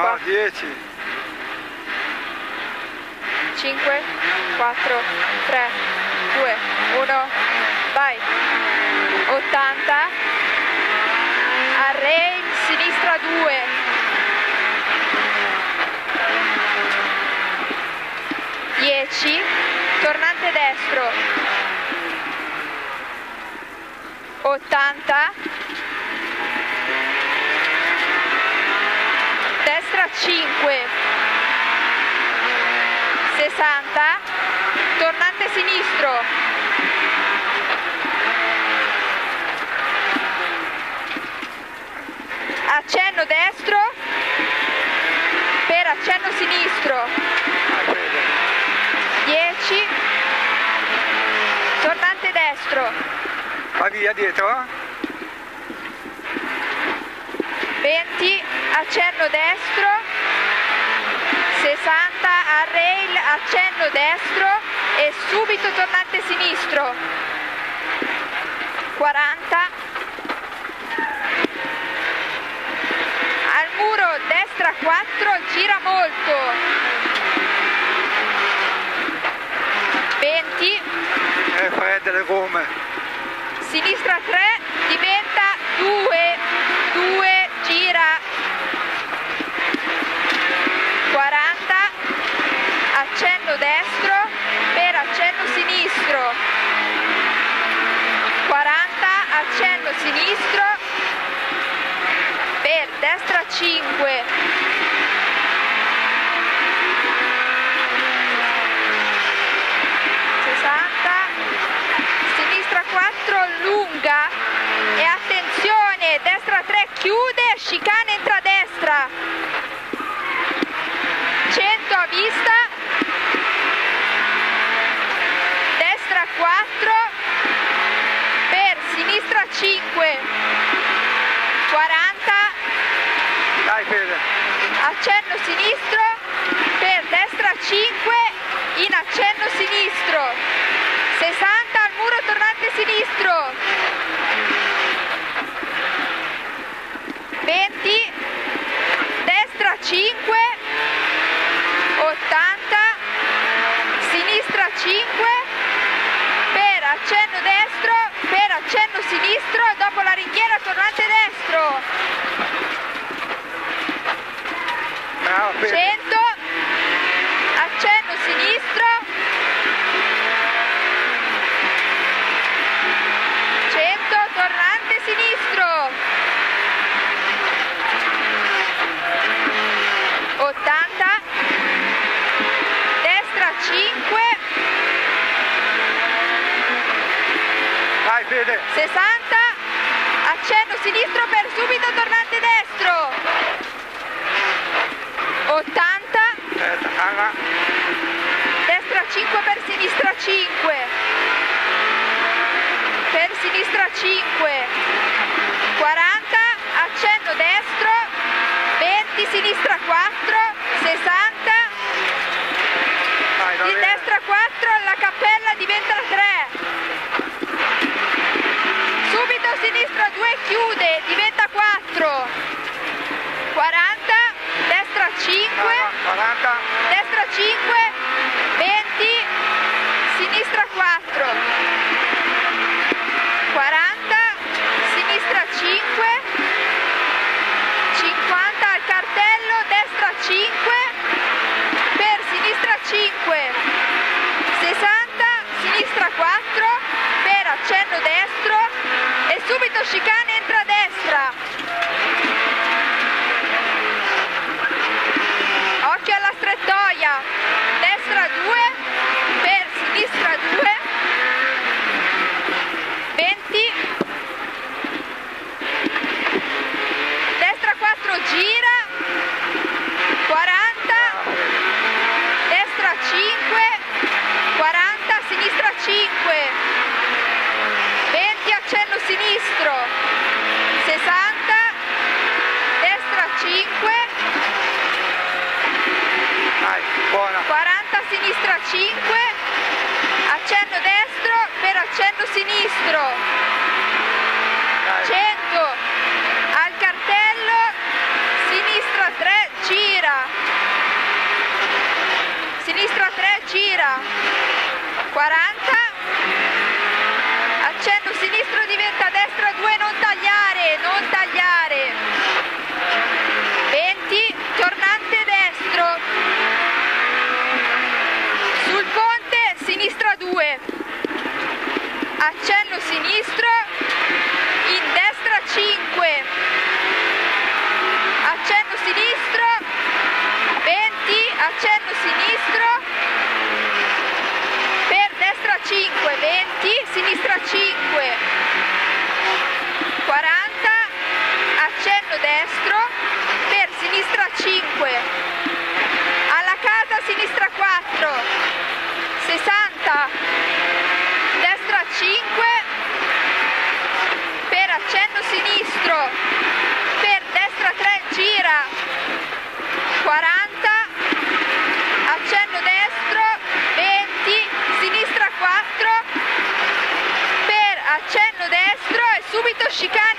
10, 5, 4, 3, 2, 1, vai. 80, a rail, sinistra 2. 10, tornante destro. 80, Accenno destro per accenno sinistro. vai Fede, 10, tornante destro. va via dietro, eh? 20, accenno destro, 60, a rail, accenno destro e subito tornante sinistro, 40, al muro destra 4, gira molto, 20, Eh, fredde le gomme, sinistra 3 diventa 2 2 gira. 40 accenno destro per accenno sinistro. 40 accenno sinistro per destra 5 accenno sinistro per destra 5 in accenno sinistro. 60 al muro tornante sinistro. 20 destra 5 vai Fede, 60 accenno sinistro per subito tornante destro. 80 aspetta, Anna, destra 5 per sinistra 5 per sinistra 5 40 accenno destro 20 sinistra 4 60 vai va di bene, destra 4 la cappella diventa 3 subito sinistra 2 chiude diventa 4 40 destra 5 Anna, 40, destra 5 20 sinistra 4 40 sinistra 5 50 al cartello destra 5 per sinistra 5 60 sinistra 4 per accenno destro. E subito chicane entra a destra sinistra 5 accenno destro per accenno sinistro accenno sinistro, in destra 5, accenno sinistro, 20, accenno sinistro, per destra 5, 20, sinistra 5. she can.